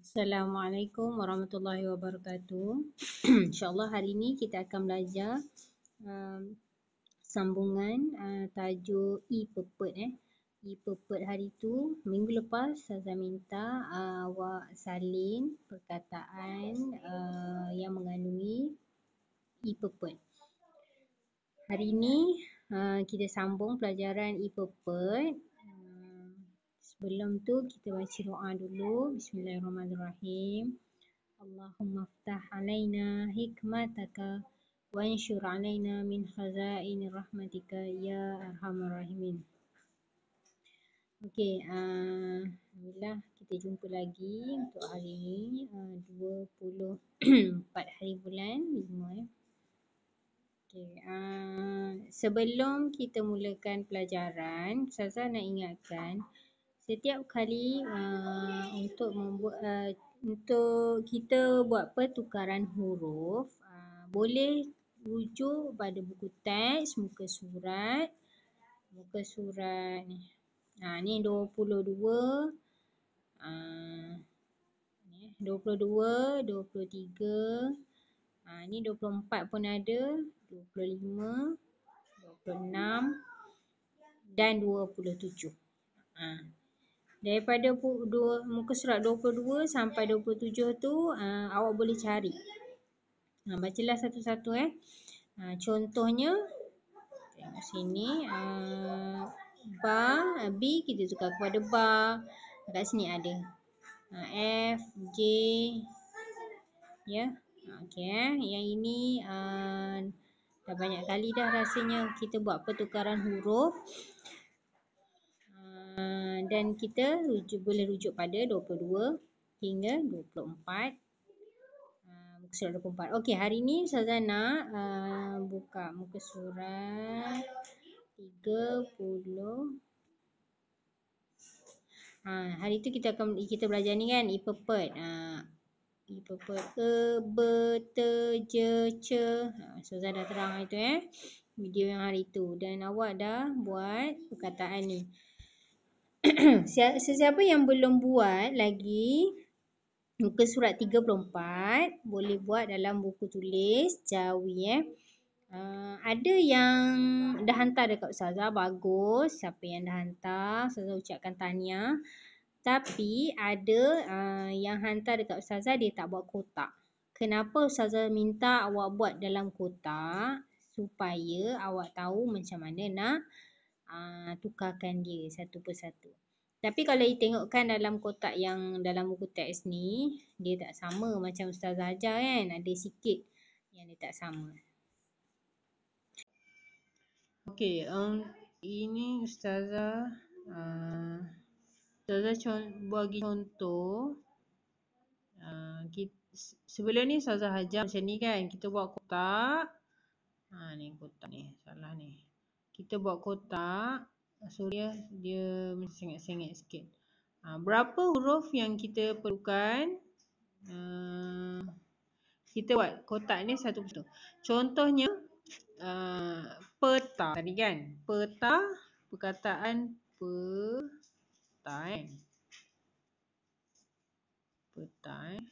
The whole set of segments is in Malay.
Assalamualaikum warahmatullahi wabarakatuh. InsyaAllah hari ini kita akan belajar um, sambungan uh, tajuk E-Purpose. Eh. E-Purpose hari tu, minggu lepas saya minta uh, awak salin perkataan uh, yang mengandungi E-Purpose. Hari ini uh, kita sambung pelajaran E-Purpose Sebelum tu kita baca doa dulu. Bismillahirrahmanirrahim. Allahumma ftah alaina hikmataka wa anshur alaina min khazaini rahmatika ya arhamar rahimin. Okey, uh, Alhamdulillah kita jumpa lagi untuk hari ini uh, 24 hari bulan 5 eh. Okay, uh, sebelum kita mulakan pelajaran, saya nak ingatkan setiap kali uh, untuk membuat uh, untuk kita buat pertukaran huruf uh, boleh rujuk pada buku teks muka surat muka surat ni. Ha ni 22 uh, ni 22 23 ha ni 24 pun ada 25 26 dan 27 ha Daripada dua, muka surat 22 sampai 27 tu uh, awak boleh cari. Ha, bacalah satu-satu eh. Ha, contohnya tengok sini uh, ba B kita tukar kepada ba. Kat sini ada. Ha, F J ya. Okey eh. Yang ini uh, dah banyak kali dah rasanya kita buat pertukaran huruf. Ah, dan kita rujuk, boleh rujuk pada 22 hingga 24 uh, muka surat 24 Okey, hari ni Ustazah nak uh, buka muka surat 30 Ha, hari tu kita akan kita belajar ni kan ipepet. Ha, ipepet e b t j c. Ha, Ustazah dah terang itu eh. Video yang hari tu dan awak dah buat perkataan ni. Sesiapa yang belum buat lagi muka surat 34 boleh buat dalam buku tulis Jawi eh. Uh, ada yang dah hantar dekat Ustazah bagus. Siapa yang dah hantar Ustazah ucapkan tahniah. Tapi ada uh, yang hantar dekat Ustazah dia tak buat kotak. Kenapa Ustazah minta awak buat dalam kotak supaya awak tahu macam mana nak uh, tukarkan dia satu persatu. Tapi kalau you tengokkan dalam kotak yang dalam buku teks ni, dia tak sama macam Ustazah ajar kan. Ada sikit yang dia tak sama. Okey, um, ini Ustazah uh, Ustazah con bagi contoh uh, kita, sebelum ni Ustazah ajar macam ni kan. Kita buat kotak. Ha, ni kotak ni. Salah ni kita buat kotak so dia dia sengit-sengit sikit. Ha, berapa huruf yang kita perlukan? Uh, kita buat kotak ni satu persatu. Contohnya uh, peta tadi kan? Peta perkataan peta kan? Peta eh.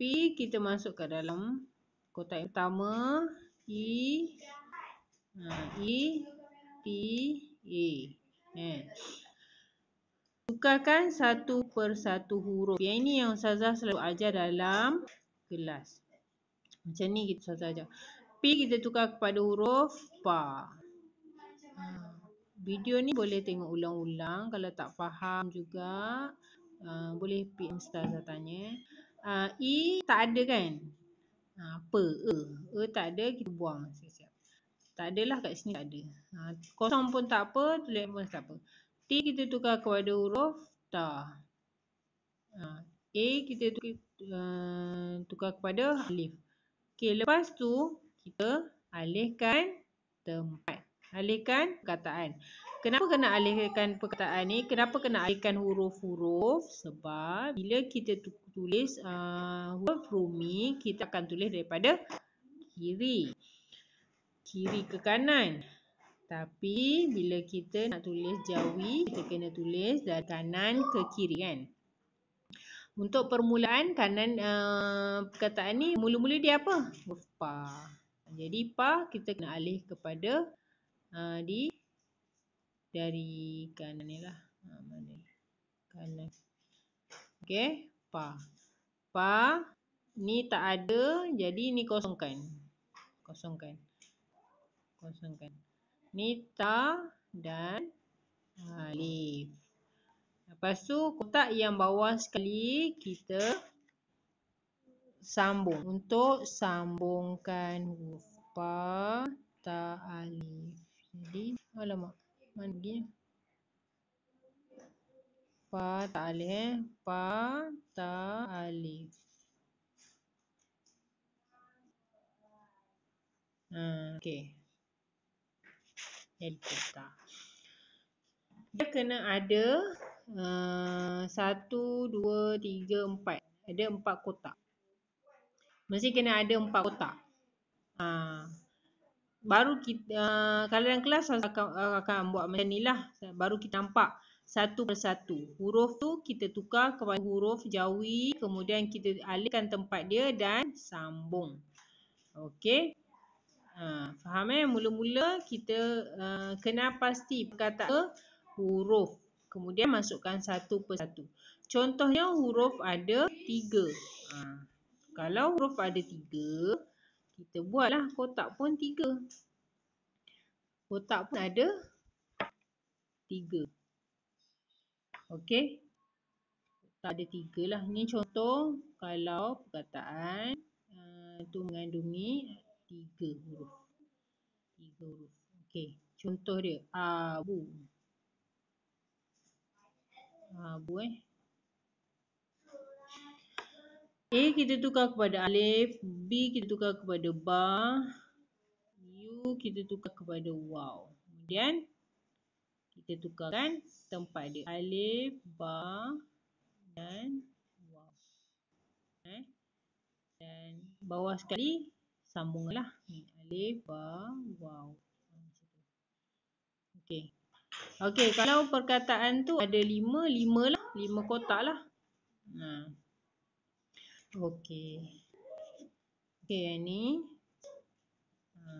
P kita masuk ke dalam kotak yang pertama E Ha, E, T, A. Eh. Tukarkan satu per satu huruf. Yang ini yang Ustazah selalu ajar dalam kelas. Macam ni kita Ustazah ajar. P kita tukar kepada huruf PA. Ha. Video ni boleh tengok ulang-ulang. Kalau tak faham juga, uh, boleh PM Ustazah tanya. Uh, e tak ada kan? Uh, P, E. E tak ada, kita buang. Siap-siap. Tak adalah kat sini tak ada. Ha, kosong pun tak apa, tulis pun tak apa. T kita tukar kepada huruf ta. Ha, A kita tukar, uh, tukar kepada alif. Okey, lepas tu kita alihkan tempat. Alihkan perkataan. Kenapa kena alihkan perkataan ni? Kenapa kena alihkan huruf-huruf? Sebab bila kita tulis uh, huruf rumi, kita akan tulis daripada kiri kiri ke kanan. Tapi bila kita nak tulis jawi, kita kena tulis dari kanan ke kiri kan. Untuk permulaan kanan uh, perkataan ni mula-mula dia apa? Huruf pa. Jadi pa kita kena alih kepada uh, di dari kanan ni lah. Ha, mana? Kanan. Okey, pa. Pa ni tak ada jadi ni kosongkan. Kosongkan. Kosongkan. Ni ta dan alif. Lepas tu kotak yang bawah sekali kita sambung. Untuk sambungkan huruf pa, ta, alif. Jadi, alamak. Mana pergi? Pa, ta, alif. Eh. Pa, ta, alif. Ha, okay. Kotak. Dia kena ada Uh, satu, dua, tiga, empat. Ada empat kotak. Mesti kena ada empat kotak. Uh, baru kita, uh, kalau dalam kelas akan, akan buat macam ni lah. Baru kita nampak satu persatu. Huruf tu kita tukar kepada huruf jawi. Kemudian kita alihkan tempat dia dan sambung. Okey. Uh, faham eh? Mula-mula kita uh, kena pasti perkataan huruf. Kemudian masukkan satu persatu. Contohnya huruf ada tiga. Ha. Kalau huruf ada tiga, kita buatlah kotak pun tiga. Kotak pun ada tiga. Okey. Kotak ada tiga lah. Ini contoh kalau perkataan uh, mengandungi tiga huruf. Tiga huruf. Okey. Contoh dia. Abu. Ha, bu eh. A kita tukar kepada alif, B kita tukar kepada ba, U kita tukar kepada waw. Kemudian kita tukarkan tempat dia alif, ba dan waw. Eh? Dan bawah sekali sambunglah ni alif, ba, waw. Okey. Okey, kalau perkataan tu ada lima, lima lah. Lima kotak lah. Ha. Okey. Okey, ni. Ha.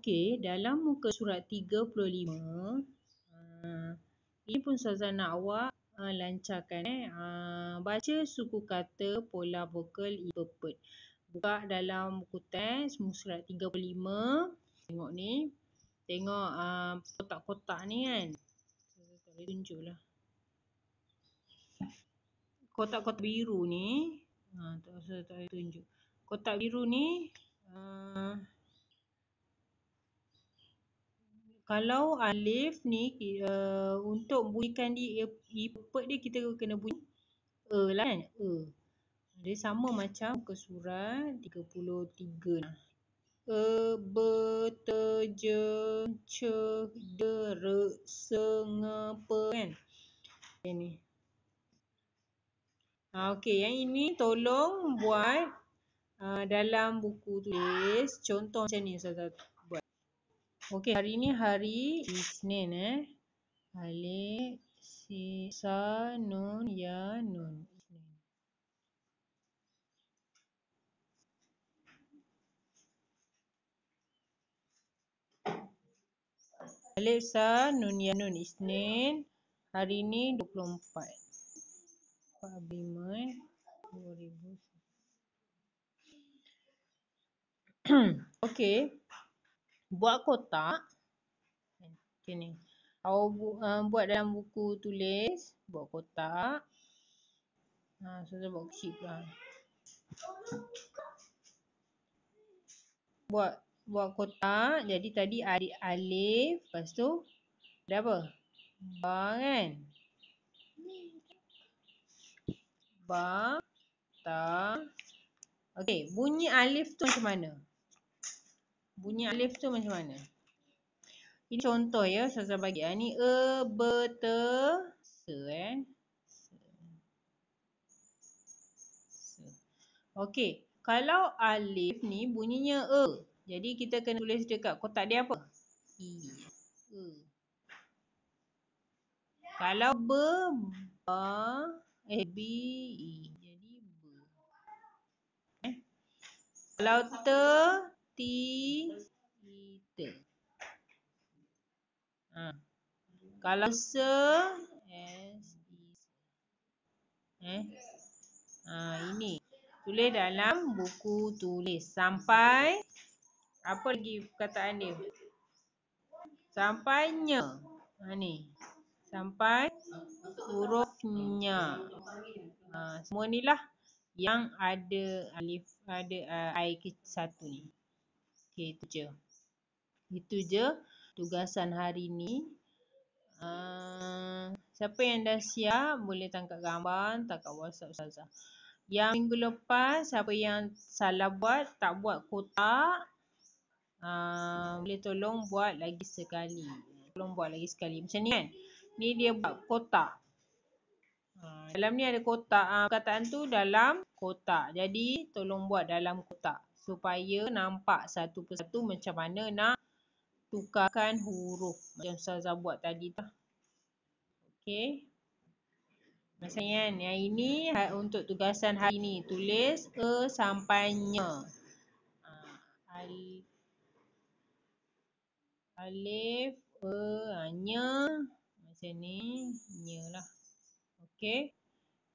Okey, dalam muka surat 35. Ha. Ini pun Sazana awak ha, lancarkan. Eh. Ha. Baca suku kata pola vokal ipepet buka dalam buku teks surat 35 tengok ni tengok uh, kotak-kotak ni kan saya tak boleh kotak-kotak biru ni ha, tak saya tak tunjuk kotak biru ni uh, kalau alif ni uh, untuk bunyikan di ipet dia kita kena bunyi e lah kan e dia sama macam ke surat 33 nah. E, be, te, je, kan. Ini. Ha, Okey, yang ini tolong buat uh, dalam buku tulis. Contoh macam ni buat. Okey, hari ini hari Isnin eh. Alif, si, sa, nun, ya, nun. Alif Sa Nun Ya Nun Isnin hari ni 24 4 Bima eh 2000 Okey buat kotak macam ni awak bu, uh, buat dalam buku tulis buat kotak ha so buat kecil pula buat buat kotak. Jadi tadi ada alif. Lepas tu ada apa? Ba kan? Ba. Ta. Okey. Bunyi alif tu macam mana? Bunyi alif tu macam mana? Ini contoh ya. Saya bagi. Ini e, be, te, se. Eh. Okey. Kalau alif ni bunyinya e. Jadi kita kena tulis dekat kotak dia apa? E. E. Kalau ber, ba, eh, b, e. Jadi ber. Eh. Kalau ter, ti, ita. Ha. Kalau se, s, i, Eh. Ha, ini. Tulis dalam buku tulis. Sampai. Apa lagi perkataan dia? Sampainya. Ha, ni. Sampai hurufnya. Ha, semua ni lah yang ada alif ada uh, i satu ni. Okey, itu je. Itu je tugasan hari ni. Uh, siapa yang dah siap boleh tangkap gambar, tangkap WhatsApp Ustazah. Yang minggu lepas siapa yang salah buat, tak buat kotak, uh, boleh tolong buat lagi sekali. Tolong buat lagi sekali. Macam ni kan? Ni dia buat kotak. Ha, dalam ni ada kotak. Perkataan tu dalam kotak. Jadi tolong buat dalam kotak. Supaya nampak satu persatu macam mana nak tukarkan huruf. Macam Ustazah buat tadi tu. Okay. Macam kan. Yang ini ha, untuk tugasan hari ni. Tulis e sampainya. Ha, alif, e, hanya macam ni. Nya lah. Okey.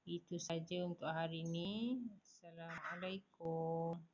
Itu saja untuk hari ini. Assalamualaikum.